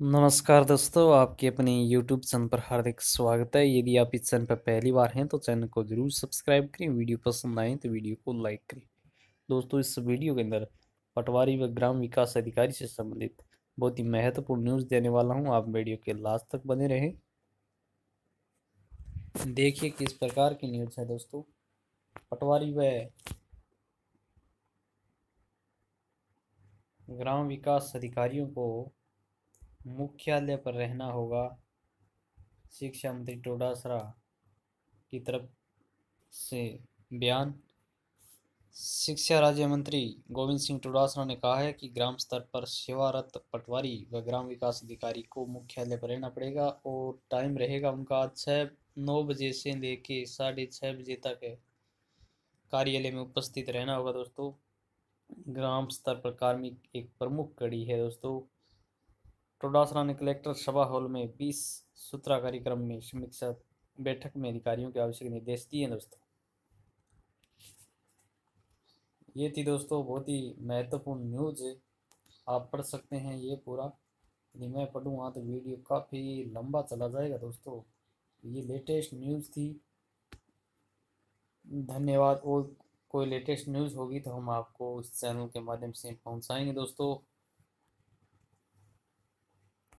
नमस्कार दोस्तों, आपके अपने YouTube चैनल पर हार्दिक स्वागत है। यदि आप इस चैनल पर पहली बार हैं तो चैनल को ज़रूर सब्सक्राइब करें, वीडियो पसंद आए तो वीडियो को लाइक करें। दोस्तों, इस वीडियो के अंदर पटवारी व ग्राम विकास अधिकारी से संबंधित बहुत ही महत्वपूर्ण न्यूज़ देने वाला हूँ। आप वीडियो के लास्ट तक बने रहें। देखिए किस प्रकार की न्यूज़ है दोस्तों। पटवारी व ग्राम विकास अधिकारियों को मुख्यालय पर रहना होगा। शिक्षा मंत्री टोडासरा की तरफ़ से बयान। शिक्षा राज्य मंत्री गोविंद सिंह टोडासरा ने कहा है कि ग्राम स्तर पर सेवारत पटवारी व ग्राम विकास अधिकारी को मुख्यालय पर रहना पड़ेगा और टाइम रहेगा उनका छः नौ बजे से लेके साढ़े छः बजे तक कार्यालय में उपस्थित रहना होगा दोस्तों। ग्राम स्तर पर कार्मिक एक प्रमुख कड़ी है दोस्तों। टोडासरा ने कलेक्टर सभा हॉल में बीस सूत्रा कार्यक्रम में समीक्षा बैठक में अधिकारियों के आवश्यक निर्देश दिए दोस्तों। ये थी दोस्तों बहुत ही महत्वपूर्ण न्यूज़। आप पढ़ सकते हैं ये पूरा। यदि मैं पढ़ूँगा तो वीडियो काफ़ी लंबा चला जाएगा दोस्तों। ये लेटेस्ट न्यूज़ थी। धन्यवाद। और कोई लेटेस्ट न्यूज़ होगी तो हम आपको उस चैनल के माध्यम से पहुंचाएँगे दोस्तों।